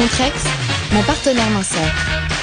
Contrex, mon partenaire minceur.